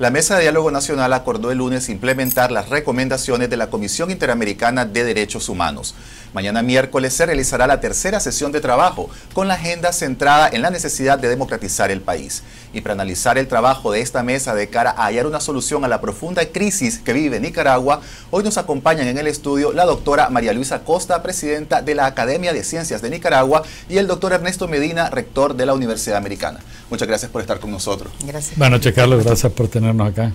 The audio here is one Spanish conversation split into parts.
La Mesa de Diálogo Nacional acordó el lunes implementar las recomendaciones de la Comisión Interamericana de Derechos Humanos. Mañana miércoles se realizará la tercera sesión de trabajo con la agenda centrada en la necesidad de democratizar el país. Y para analizar el trabajo de esta mesa de cara a hallar una solución a la profunda crisis que vive Nicaragua, hoy nos acompañan en el estudio la doctora María Luisa Costa, presidenta de la Academia de Ciencias de Nicaragua, y el doctor Ernesto Medina, rector de la Universidad Americana. Muchas gracias por estar con nosotros. Gracias. Buenas noches, Carlos. Gracias por tenernos acá.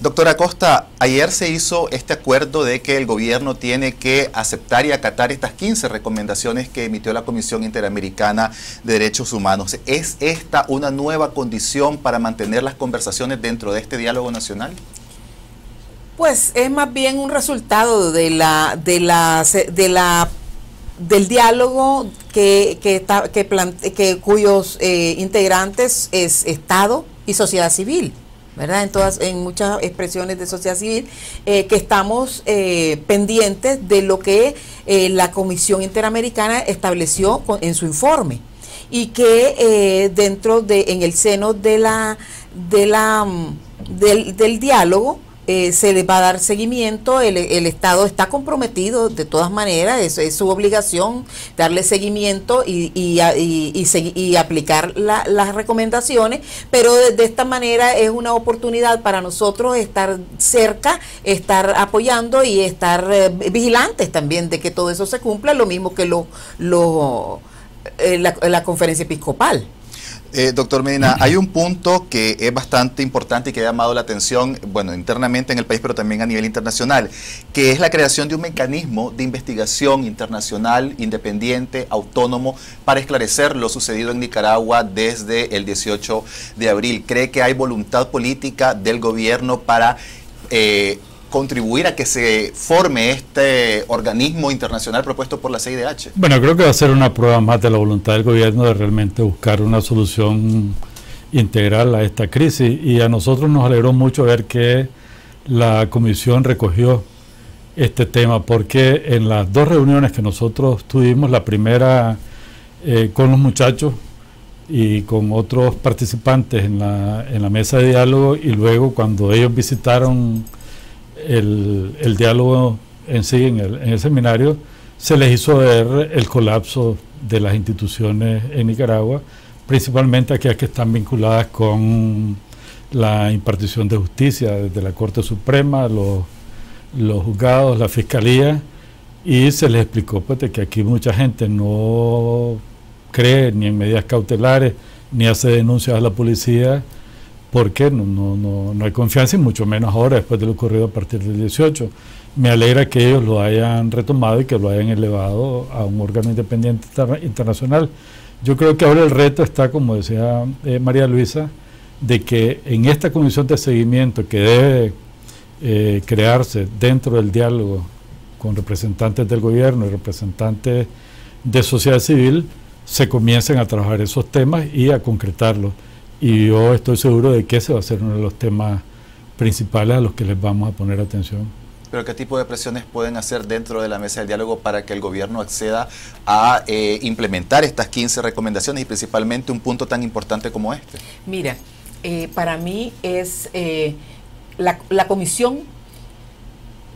Doctora Costa, ayer se hizo este acuerdo de que el gobierno tiene que aceptar y acatar estas 15 recomendaciones que emitió la Comisión Interamericana de Derechos Humanos. ¿Es esta una nueva condición para mantener las conversaciones dentro de este diálogo nacional? Pues es más bien un resultado de la, de la, de la del diálogo que, que, que, cuyos eh, integrantes es Estado y sociedad civil. ¿Verdad? En, todas, en muchas expresiones de sociedad civil, eh, que estamos eh, pendientes de lo que eh, la Comisión Interamericana estableció en su informe y que dentro de, en el seno de la, de la, mm, del diálogo, eh, se le va a dar seguimiento, el, Estado está comprometido de todas maneras, eso es su obligación darle seguimiento y, y, y, aplicar las recomendaciones, pero de, esta manera es una oportunidad para nosotros estar cerca, estar apoyando y estar eh, vigilantes también de que todo eso se cumpla, lo mismo que lo, lo, eh, la conferencia episcopal. Eh, doctor Medina, hay un punto que es bastante importante y que ha llamado la atención, bueno, internamente en el país, pero también a nivel internacional, que es la creación de un mecanismo de investigación internacional, independiente, autónomo, para esclarecer lo sucedido en Nicaragua desde el 18 de abril. ¿Cree que hay voluntad política del gobierno para... Eh, contribuir a que se forme este organismo internacional propuesto por la CIDH? Bueno, creo que va a ser una prueba más de la voluntad del gobierno de realmente buscar una solución integral a esta crisis y a nosotros nos alegró mucho ver que la comisión recogió este tema porque en las dos reuniones que nosotros tuvimos, la primera eh, con los muchachos y con otros participantes en la, en la mesa de diálogo y luego cuando ellos visitaron el, diálogo en sí, en el, seminario, se les hizo ver el colapso de las instituciones en Nicaragua, principalmente aquellas que están vinculadas con la impartición de justicia desde la Corte Suprema, los, los juzgados, la Fiscalía, y se les explicó pues, que aquí mucha gente no cree ni en medidas cautelares, ni hace denuncias a la policía, porque no, no, no, hay confianza y mucho menos ahora después de lo ocurrido a partir del 18. Me alegra que ellos lo hayan retomado y que lo hayan elevado a un órgano independiente internacional. Yo creo que ahora el reto está, como decía eh, María Luisa, de que en esta comisión de seguimiento que debe eh, crearse dentro del diálogo con representantes del gobierno y representantes de sociedad civil, se comiencen a trabajar esos temas y a concretarlos y yo estoy seguro de que ese va a ser uno de los temas principales a los que les vamos a poner atención. Pero ¿qué tipo de presiones pueden hacer dentro de la mesa del diálogo para que el gobierno acceda a eh, implementar estas 15 recomendaciones y principalmente un punto tan importante como este? Mira, eh, para mí es eh, la, comisión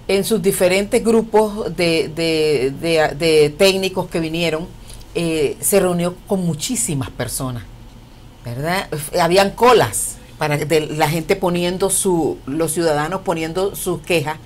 en sus diferentes grupos de, de técnicos que vinieron, se reunió con muchísimas personas ¿verdad? Habían colas para la gente poniendo su, los ciudadanos poniendo sus quejas.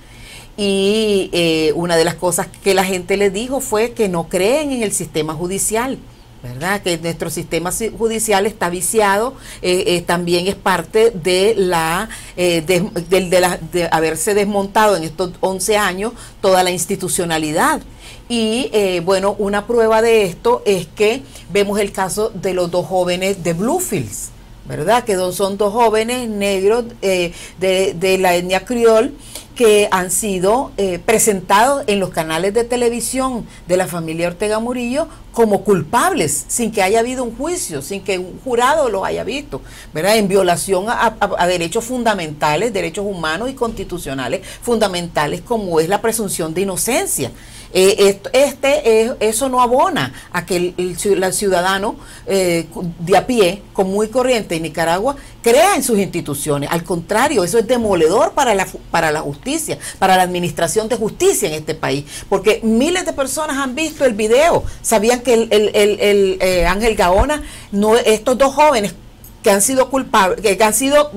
Y eh, una de las cosas que la gente le dijo fue que no creen en el sistema judicial. ¿Verdad? Que nuestro sistema judicial está viciado, eh, eh, también es parte de la, de, la de haberse desmontado en estos 11 años toda la institucionalidad. Y bueno, una prueba de esto es que vemos el caso de los dos jóvenes de Bluefields, ¿verdad? Que son dos jóvenes negros de, de la etnia criol que han sido eh, presentados en los canales de televisión de la familia Ortega Murillo como culpables, sin que haya habido un juicio, sin que un jurado los haya visto, ¿verdad? En violación a, derechos fundamentales, derechos humanos y constitucionales fundamentales, como es la presunción de inocencia. Eh, este, eso no abona a que el, ciudadano eh, de a pie, con muy corriente en Nicaragua, crea en sus instituciones. Al contrario, eso es demoledor para la, para la justicia, para la administración de justicia en este país. Porque miles de personas han visto el video, sabían que el, el, eh, Ángel Gaona, no, estos dos jóvenes que han sido culpables, que han sido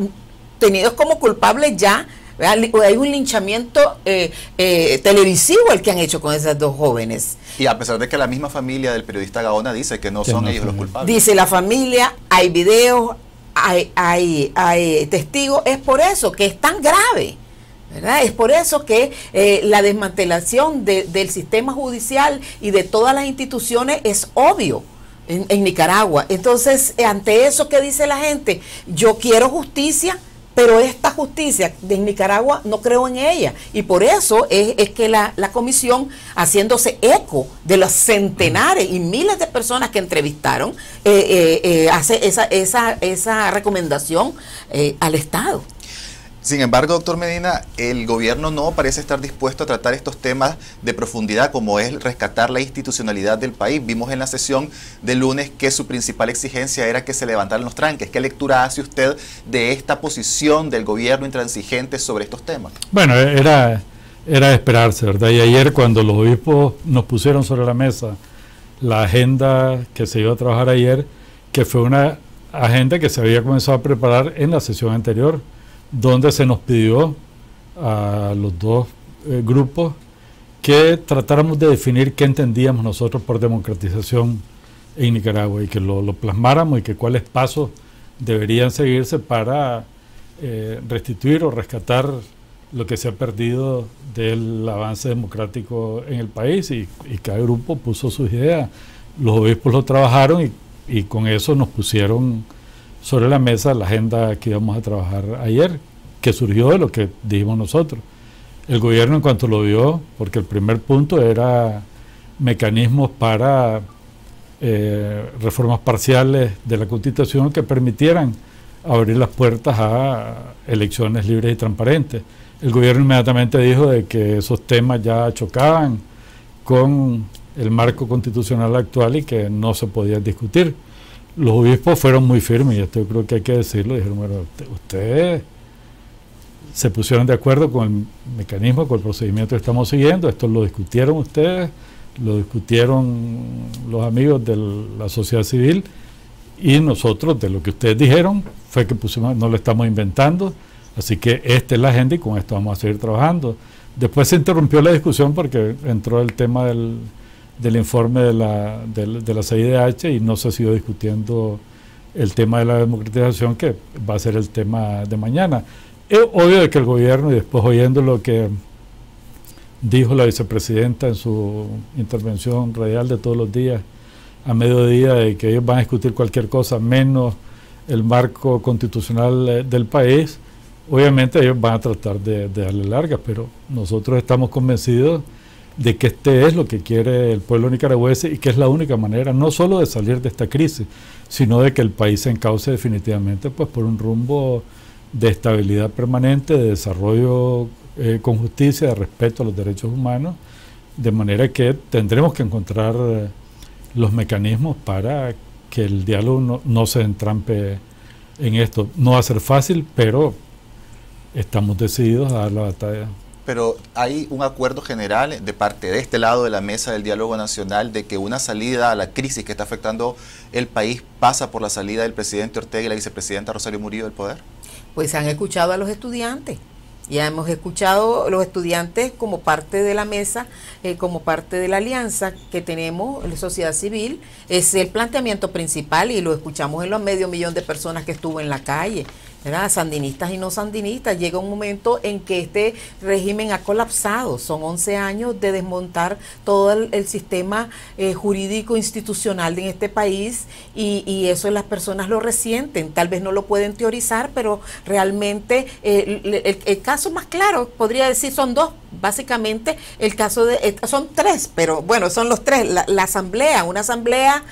tenidos como culpables ya, hay un linchamiento eh, eh, televisivo el que han hecho con esas dos jóvenes. Y a pesar de que la misma familia del periodista Gaona dice que no son ellos los culpables. Dice la familia, hay videos, hay, hay, hay testigos, es por eso que es tan grave. ¿verdad? Es por eso que eh, la desmantelación del sistema judicial y de todas las instituciones es obvio. En, en Nicaragua. Entonces, ante eso que dice la gente, yo quiero justicia, pero esta justicia de Nicaragua no creo en ella. Y por eso es, que la, comisión, haciéndose eco de los centenares y miles de personas que entrevistaron, eh, eh, eh, hace esa, esa, esa recomendación al Estado. Sin embargo, doctor Medina, el gobierno no parece estar dispuesto a tratar estos temas de profundidad, como es rescatar la institucionalidad del país. Vimos en la sesión de lunes que su principal exigencia era que se levantaran los tranques. ¿Qué lectura hace usted de esta posición del gobierno intransigente sobre estos temas? Bueno, era, era esperarse, ¿verdad? Y ayer cuando los obispos nos pusieron sobre la mesa la agenda que se iba a trabajar ayer, que fue una agenda que se había comenzado a preparar en la sesión anterior, donde se nos pidió a los dos eh, grupos que tratáramos de definir qué entendíamos nosotros por democratización en Nicaragua y que lo, plasmáramos y que cuáles pasos deberían seguirse para eh, restituir o rescatar lo que se ha perdido del avance democrático en el país y, cada grupo puso sus ideas. Los obispos lo trabajaron y, y con eso nos pusieron sobre la mesa la agenda que íbamos a trabajar ayer, que surgió de lo que dijimos nosotros. El gobierno en cuanto lo vio, porque el primer punto era mecanismos para eh, reformas parciales de la Constitución que permitieran abrir las puertas a elecciones libres y transparentes. El gobierno inmediatamente dijo de que esos temas ya chocaban con el marco constitucional actual y que no se podían discutir los obispos fueron muy firmes, y esto creo que hay que decirlo, dijeron, bueno, ustedes se pusieron de acuerdo con el mecanismo, con el procedimiento que estamos siguiendo, esto lo discutieron ustedes, lo discutieron los amigos de la sociedad civil, y nosotros, de lo que ustedes dijeron, fue que pusimos, no lo estamos inventando, así que esta es la agenda y con esto vamos a seguir trabajando. Después se interrumpió la discusión porque entró el tema del del informe de la, de, la CIDH y no se ha sido discutiendo el tema de la democratización, que va a ser el tema de mañana. Es obvio que el gobierno, y después oyendo lo que dijo la vicepresidenta en su intervención radial de todos los días, a mediodía, de que ellos van a discutir cualquier cosa menos el marco constitucional eh, del país, obviamente ellos van a tratar de, de darle largas, pero nosotros estamos convencidos de que este es lo que quiere el pueblo nicaragüense y que es la única manera no solo de salir de esta crisis, sino de que el país se encauce definitivamente pues, por un rumbo de estabilidad permanente, de desarrollo eh, con justicia, de respeto a los derechos humanos, de manera que tendremos que encontrar eh, los mecanismos para que el diálogo no, no se entrampe en esto. No va a ser fácil, pero estamos decididos a dar la batalla pero hay un acuerdo general de parte de este lado de la mesa del diálogo nacional de que una salida a la crisis que está afectando el país pasa por la salida del presidente Ortega y la vicepresidenta Rosario Murillo del poder? Pues han escuchado a los estudiantes. Ya hemos escuchado los estudiantes como parte de la mesa, eh, como parte de la alianza que tenemos, la sociedad civil, es el planteamiento principal y lo escuchamos en los medio millón de personas que estuvo en la calle. Sandinistas y no sandinistas. Llega un momento en que este régimen ha colapsado. Son 11 años de desmontar todo el, sistema eh, jurídico institucional en este país y, eso las personas lo resienten. Tal vez no lo pueden teorizar, pero realmente eh, el, caso más claro, podría decir, son dos. Básicamente, el caso de, eh, son tres, pero bueno, son los tres. la asamblea, una asamblea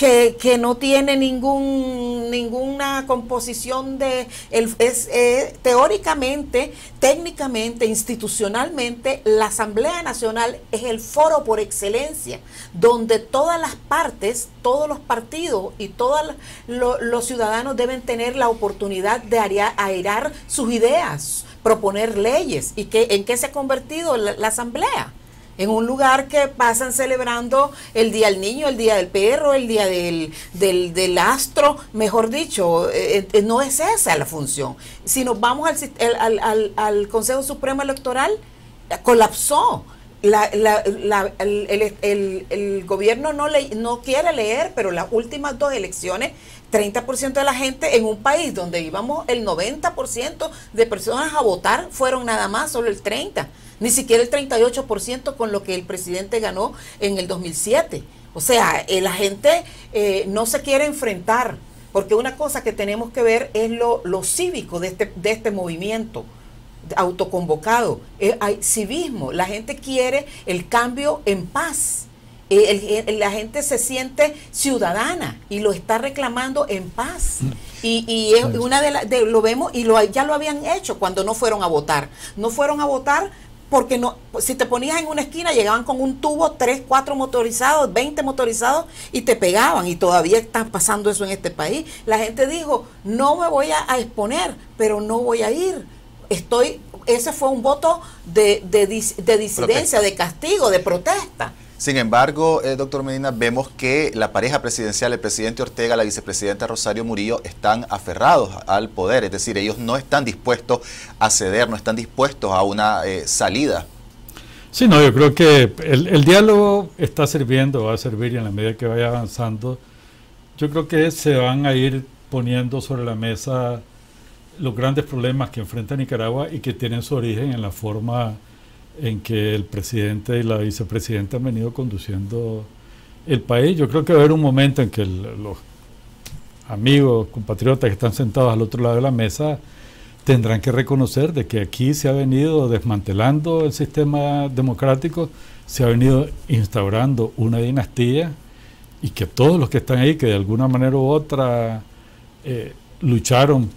que, no tiene ningún, ninguna composición de... El, es, eh, teóricamente, técnicamente, institucionalmente, la Asamblea Nacional es el foro por excelencia, donde todas las partes, todos los partidos y todos los ciudadanos deben tener la oportunidad de airar sus ideas, proponer leyes. ¿Y que, en qué se ha convertido la Asamblea? En un lugar que pasan celebrando el Día del Niño, el Día del Perro, el Día del, del, Astro, mejor dicho, eh, eh, no es esa la función. Si nos vamos al, al, al, Consejo Supremo Electoral, colapsó. La, la, la, el, el, el, gobierno no, le, no quiere leer, pero las últimas dos elecciones 30% de la gente en un país donde íbamos el 90% de personas a votar fueron nada más, solo el 30% ni siquiera el 38% con lo que el presidente ganó en el 2007. O sea, eh, la gente eh, no se quiere enfrentar, porque una cosa que tenemos que ver es lo, cívico de este, de este movimiento autoconvocado. Eh, hay civismo, la gente quiere el cambio en paz. La gente se siente ciudadana y lo está reclamando en paz. Mm. Y, es una de las, lo vemos y lo, ya lo habían hecho cuando no fueron a votar. No fueron a votar porque no, si te ponías en una esquina llegaban con un tubo, tres, cuatro motorizados, 20 motorizados y te pegaban y todavía está pasando eso en este país. La gente dijo, no me voy a, exponer, pero no voy a ir. Estoy, ese fue un voto de, de, de disidencia, de castigo, de protesta. Sin embargo, eh, doctor Medina, vemos que la pareja presidencial, el presidente Ortega, la vicepresidenta Rosario Murillo, están aferrados al poder, es decir, ellos no están dispuestos a ceder, no están dispuestos a una eh, salida. Sí, no, yo creo que el, diálogo está sirviendo, va a servir y en la medida que vaya avanzando, yo creo que se van a ir poniendo sobre la mesa los grandes problemas que enfrenta Nicaragua y que tienen su origen en la forma en que el presidente y la vicepresidenta han venido conduciendo el país. Yo creo que va a haber un momento en que los amigos, compatriotas que están sentados al otro lado de la mesa tendrán que reconocer de que aquí se ha venido desmantelando el sistema democrático, se ha venido instaurando una dinastía y que todos los que están ahí, que de alguna manera u otra eh, lucharon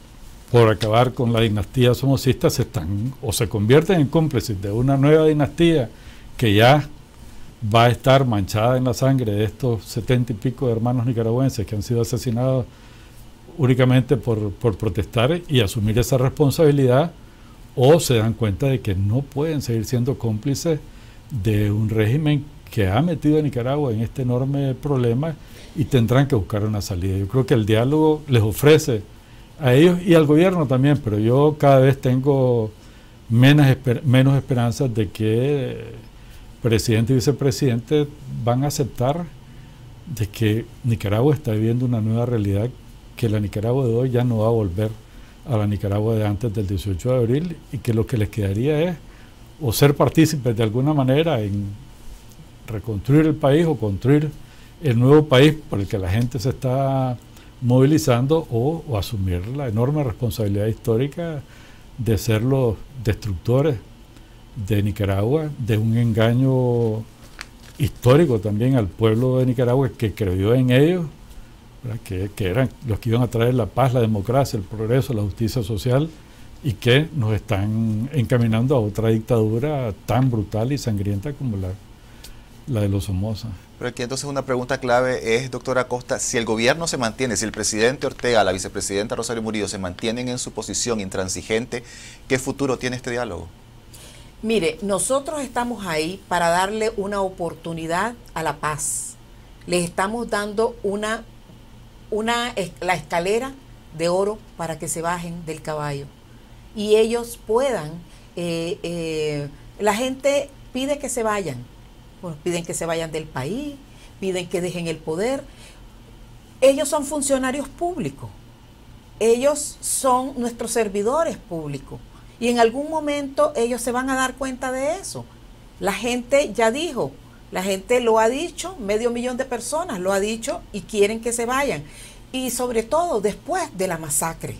por acabar con la dinastía somocista se están o se convierten en cómplices de una nueva dinastía que ya va a estar manchada en la sangre de estos setenta y pico de hermanos nicaragüenses que han sido asesinados únicamente por, por protestar y asumir esa responsabilidad o se dan cuenta de que no pueden seguir siendo cómplices de un régimen que ha metido a Nicaragua en este enorme problema y tendrán que buscar una salida. Yo creo que el diálogo les ofrece a ellos y al gobierno también, pero yo cada vez tengo menos, menos esperanzas de que presidente y vicepresidente van a aceptar de que Nicaragua está viviendo una nueva realidad, que la Nicaragua de hoy ya no va a volver a la Nicaragua de antes del 18 de abril y que lo que les quedaría es o ser partícipes de alguna manera en reconstruir el país o construir el nuevo país por el que la gente se está movilizando o, asumir la enorme responsabilidad histórica de ser los destructores de Nicaragua, de un engaño histórico también al pueblo de Nicaragua que creyó en ellos, que, eran los que iban a traer la paz, la democracia, el progreso, la justicia social y que nos están encaminando a otra dictadura tan brutal y sangrienta como la, la de los Somoza. Pero aquí entonces una pregunta clave es, doctora Costa, si el gobierno se mantiene, si el presidente Ortega, la vicepresidenta Rosario Murillo se mantienen en su posición intransigente, ¿qué futuro tiene este diálogo? Mire, nosotros estamos ahí para darle una oportunidad a la paz. Les estamos dando una, una, la escalera de oro para que se bajen del caballo y ellos puedan, eh, eh, la gente pide que se vayan, piden que se vayan del país, piden que dejen el poder. Ellos son funcionarios públicos, ellos son nuestros servidores públicos y en algún momento ellos se van a dar cuenta de eso. La gente ya dijo, la gente lo ha dicho, medio millón de personas lo ha dicho y quieren que se vayan. Y sobre todo después de la masacre,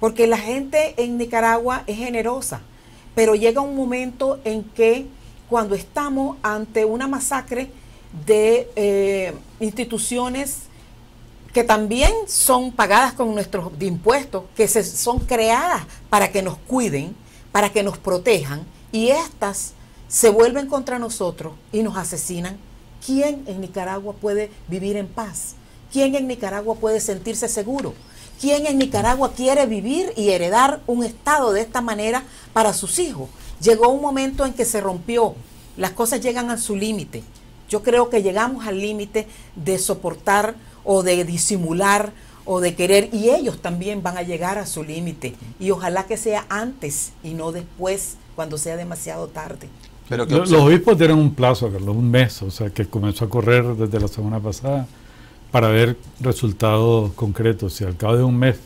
porque la gente en Nicaragua es generosa, pero llega un momento en que cuando estamos ante una masacre de eh, instituciones que también son pagadas con nuestros impuestos, que se, son creadas para que nos cuiden, para que nos protejan, y estas se vuelven contra nosotros y nos asesinan. ¿Quién en Nicaragua puede vivir en paz? ¿Quién en Nicaragua puede sentirse seguro? ¿Quién en Nicaragua quiere vivir y heredar un Estado de esta manera para sus hijos? Llegó un momento en que se rompió, las cosas llegan a su límite. Yo creo que llegamos al límite de soportar o de disimular o de querer y ellos también van a llegar a su límite y ojalá que sea antes y no después cuando sea demasiado tarde. Pero los, obispos tienen un plazo, Carlos, un mes, o sea que comenzó a correr desde la semana pasada para ver resultados concretos. Si al cabo de un mes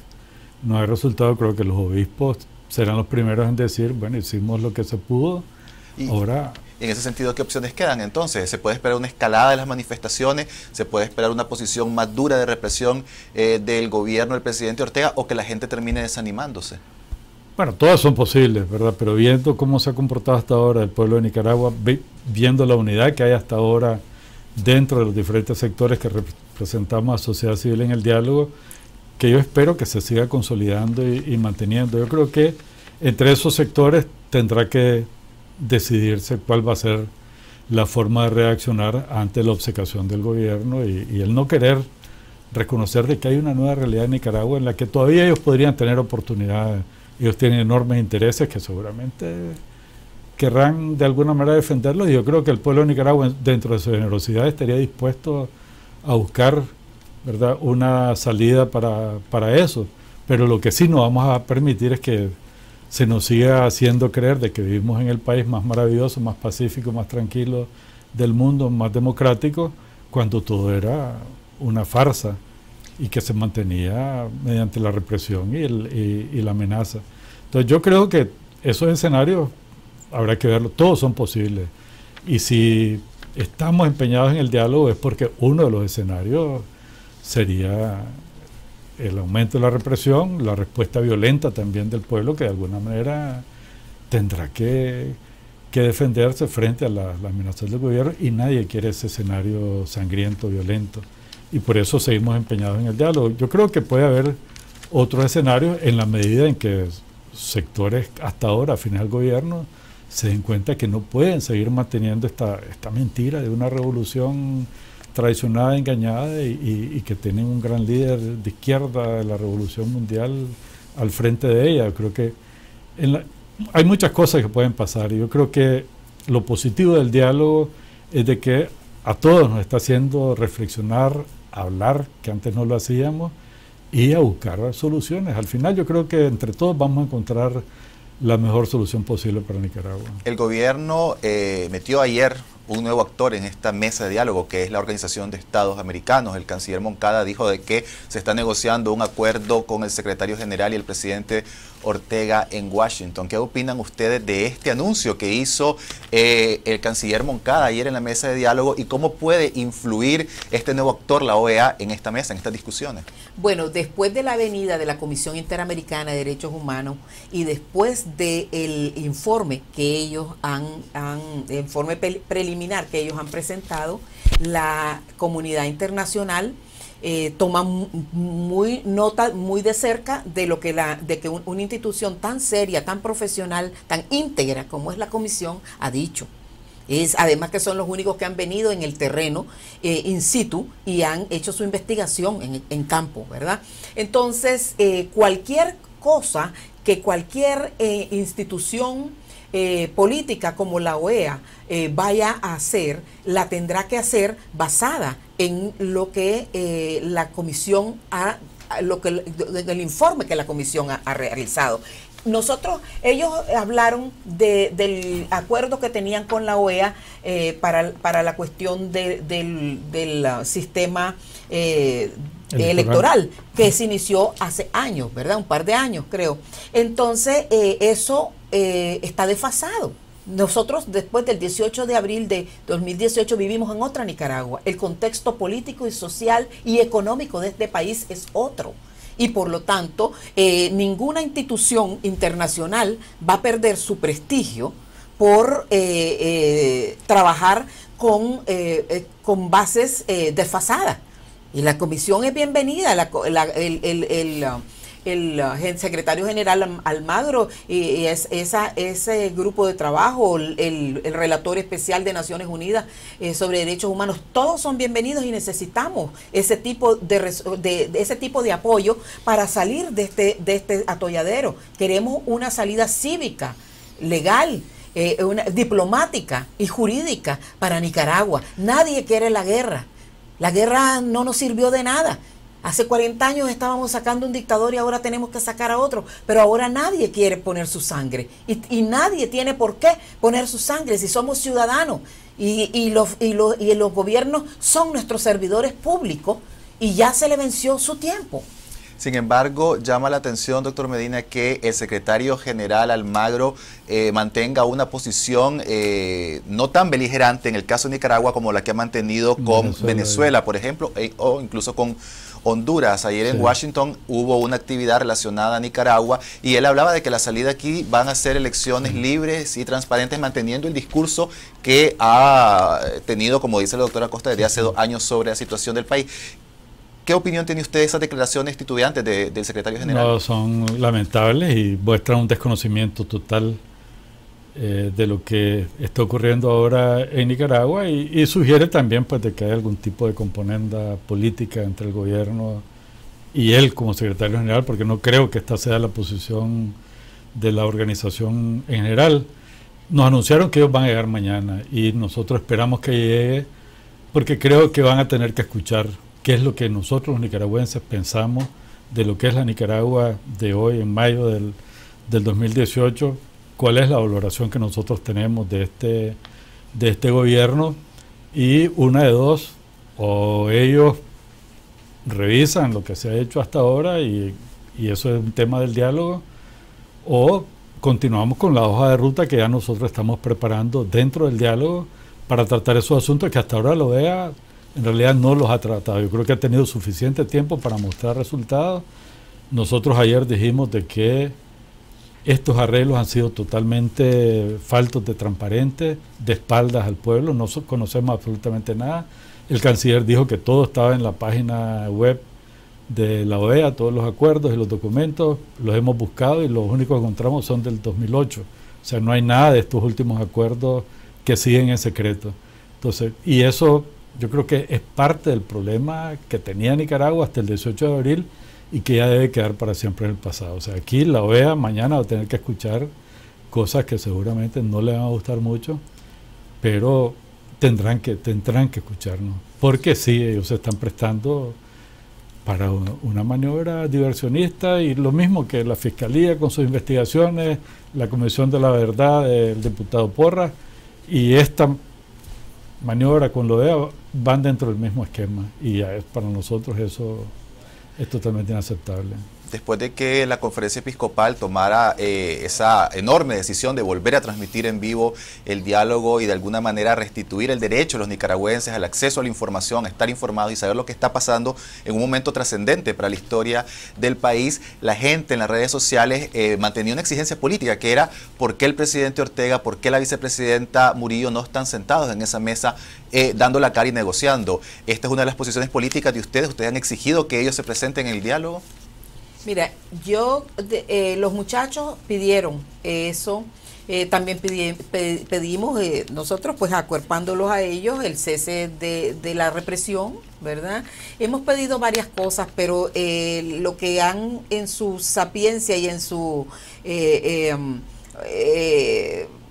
no hay resultado, creo que los obispos serán los primeros en decir, bueno, hicimos lo que se pudo, ahora en ese sentido, ¿qué opciones quedan entonces? ¿Se puede esperar una escalada de las manifestaciones? ¿Se puede esperar una posición más dura de represión eh, del gobierno del presidente Ortega o que la gente termine desanimándose? Bueno, todas son posibles, ¿verdad? Pero viendo cómo se ha comportado hasta ahora el pueblo de Nicaragua, viendo la unidad que hay hasta ahora dentro de los diferentes sectores que representamos a sociedad civil en el diálogo, que yo espero que se siga consolidando y manteniendo. Yo creo que entre esos sectores tendrá que decidirse cuál va a ser la forma de reaccionar ante la obcecación del gobierno y, el no querer reconocer de que hay una nueva realidad en Nicaragua en la que todavía ellos podrían tener oportunidades. Ellos tienen enormes intereses que seguramente querrán de alguna manera defenderlos y yo creo que el pueblo de Nicaragua dentro de su generosidad estaría dispuesto a buscar una salida para, para eso. Pero lo que sí no vamos a permitir es que se nos sigue haciendo creer de que vivimos en el país más maravilloso, más pacífico, más tranquilo del mundo, más democrático, cuando todo era una farsa y que se mantenía mediante la represión y, el, y, la amenaza. Entonces yo creo que esos escenarios habrá que verlos, todos son posibles. Y si estamos empeñados en el diálogo es porque uno de los escenarios sería el aumento de la represión, la respuesta violenta también del pueblo que de alguna manera tendrá que, defenderse frente a las la amenazas del gobierno y nadie quiere ese escenario sangriento, violento. Y por eso seguimos empeñados en el diálogo. Yo creo que puede haber otros escenarios en la medida en que sectores hasta ahora, afines al gobierno, se den cuenta que no pueden seguir manteniendo esta, esta mentira de una revolución traicionada, engañada y, que tienen un gran líder de izquierda de la revolución mundial al frente de ella. Creo que hay muchas cosas que pueden pasar y yo creo que lo positivo del diálogo es de que a todos nos está haciendo reflexionar, hablar, que antes no lo hacíamos, y a buscar soluciones. Al final yo creo que entre todos vamos a encontrar la mejor solución posible para Nicaragua. El gobierno eh, metió ayer un nuevo actor en esta mesa de diálogo, que es la Organización de Estados Americanos. El canciller Moncada dijo de que se está negociando un acuerdo con el secretario general y el presidente Ortega en Washington. ¿Qué opinan ustedes de este anuncio que hizo eh, el canciller Moncada ayer en la mesa de diálogo y cómo puede influir este nuevo actor, la OEA, en esta mesa, en estas discusiones? Bueno, después de la venida de la Comisión Interamericana de Derechos Humanos y después del informe que ellos han, han informe preliminar que ellos han presentado, la comunidad internacional eh, toma muy nota muy de cerca de lo que la de que una institución tan seria, tan profesional, tan íntegra como es la comisión ha dicho. Es, además que son los únicos que han venido en el terreno eh, in situ y han hecho su investigación en, campo, ¿verdad? Entonces, eh, cualquier cosa que cualquier institución política como la OEA vaya a hacer, la tendrá que hacer basada en lo que eh, la comisión ha, lo que el informe que la comisión ha, realizado. Nosotros, ellos hablaron del acuerdo que tenían con la OEA eh, para, para, la cuestión del, uh, sistema eh, electoral. que se inició hace años, ¿verdad? Un par de años, creo. Entonces, eso está desfasado. Nosotros después del 18 de abril de 2018 vivimos en otra Nicaragua. El contexto político y social y económico de este país es otro. Y por lo tanto, eh, ninguna institución internacional va a perder su prestigio por eh, eh, trabajar con, con bases desfasadas Y la comisión es bienvenida, el, el, el uh, secretario general Almagro y, es, esa, ese grupo de trabajo, el, relator especial de Naciones Unidas eh, sobre derechos humanos, todos son bienvenidos y necesitamos ese tipo de, ese tipo de apoyo para salir de este, de este atolladero. Queremos una salida cívica, legal. Eh, diplomática y jurídica para Nicaragua. Nadie quiere la guerra. La guerra no nos sirvió de nada. Hace 40 años estábamos sacando un dictador y ahora tenemos que sacar a otro, pero ahora nadie quiere poner su sangre. Y, nadie tiene por qué poner su sangre si somos ciudadanos. Y, los, y, y los gobiernos son nuestros servidores públicos y ya se le venció su tiempo. Sin embargo, llama la atención, doctor Medina, que el secretario general Almagro eh, mantenga una posición eh, no tan beligerante en el caso de Nicaragua como la que ha mantenido con Venezuela, por ejemplo, e, o incluso con Honduras. Ayer en Washington hubo una actividad relacionada a Nicaragua y él hablaba de que la salida aquí van a ser elecciones libres y transparentes, manteniendo el discurso que ha tenido, como dice la doctora Costa, desde hace dos años sobre la situación del país. ¿Qué opinión tiene usted de esas declaraciones titubeantes del secretario general? No, son lamentables y muestran un desconocimiento total eh, de lo que está ocurriendo ahora en Nicaragua y, sugiere también pues de que hay algún tipo de componenda política entre el gobierno y él como secretario general, porque no creo que esta sea la posición de la organización en general. Nos anunciaron que ellos van a llegar mañana y nosotros esperamos que llegue porque creo que van a tener que escuchar qué es lo que nosotros los nicaragüenses pensamos de lo que es la Nicaragua de hoy en mayo del, del 2018 cuál es la valoración que nosotros tenemos de este, de este gobierno y una de dos, o ellos revisan lo que se ha hecho hasta ahora y, eso es un tema del diálogo, o continuamos con la hoja de ruta que ya nosotros estamos preparando dentro del diálogo para tratar esos asuntos que hasta ahora lo vea en realidad no los ha tratado. Yo creo que ha tenido suficiente tiempo para mostrar resultados. Nosotros ayer dijimos de que estos arreglos han sido totalmente faltos de transparente, de espaldas al pueblo, no conocemos absolutamente nada. El canciller dijo que todo estaba en la página web de la OEA, todos los acuerdos y los documentos, los hemos buscado y los únicos que encontramos son del 2008. O sea, no hay nada de estos últimos acuerdos que siguen en secreto. Entonces, y eso yo creo que es parte del problema que tenía Nicaragua hasta el 18 de abril y que ya debe quedar para siempre en el pasado. O sea, aquí la OEA mañana va a tener que escuchar cosas que seguramente no le van a gustar mucho, pero tendrán que, tendrán que escucharnos. Porque sí, ellos se están prestando para una maniobra diversionista y lo mismo que la Fiscalía con sus investigaciones, la Comisión de la Verdad del diputado Porra y esta maniobra con la OEA van dentro del mismo esquema y ya es para nosotros eso es totalmente inaceptable después de que la conferencia episcopal tomara eh, esa enorme decisión de volver a transmitir en vivo el diálogo y de alguna manera restituir el derecho de los nicaragüenses al acceso a la información, a estar informados y saber lo que está pasando en un momento trascendente para la historia del país, la gente en las redes sociales eh, mantenía una exigencia política que era por qué el presidente Ortega, por qué la vicepresidenta Murillo no están sentados en esa mesa eh, dando la cara y negociando. Esta es una de las posiciones políticas de ustedes. ¿Ustedes han exigido que ellos se presenten en el diálogo? Mira, yo, eh, los muchachos pidieron eso. Eh, también pedimos, eh, nosotros pues acuerpándolos a ellos, el cese de, de, la represión, ¿verdad? Hemos pedido varias cosas, pero lo que han en su sapiencia y en su em,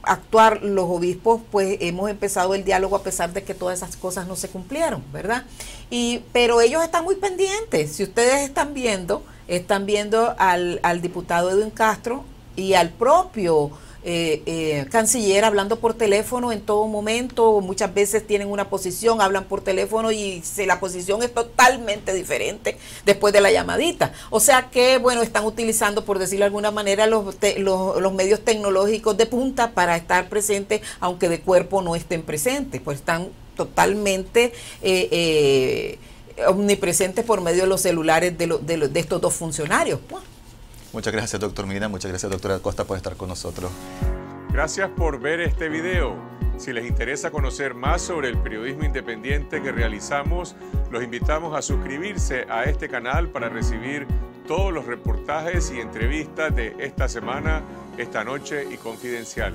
actuar los obispos, pues hemos empezado el diálogo a pesar de que todas esas cosas no se cumplieron, ¿verdad? Y, pero ellos están muy pendientes. Si ustedes están viendo, están viendo al, al diputado Edwin Castro y al propio eh, eh, canciller hablando por teléfono en todo momento, muchas veces tienen una posición, hablan por teléfono y se, la posición es totalmente diferente después de la llamadita. O sea que, bueno, están utilizando, por decirlo de alguna manera, los, los, medios tecnológicos de punta para estar presentes, aunque de cuerpo no estén presentes, pues están totalmente... Eh, omnipresentes por medio de los celulares de, de, de estos dos funcionarios. Pues. Muchas gracias, doctor Mina. Muchas gracias, doctora Costa, por estar con nosotros. Gracias por ver este video. Si les interesa conocer más sobre el periodismo independiente que realizamos, los invitamos a suscribirse a este canal para recibir todos los reportajes y entrevistas de esta semana, esta noche y confidencial.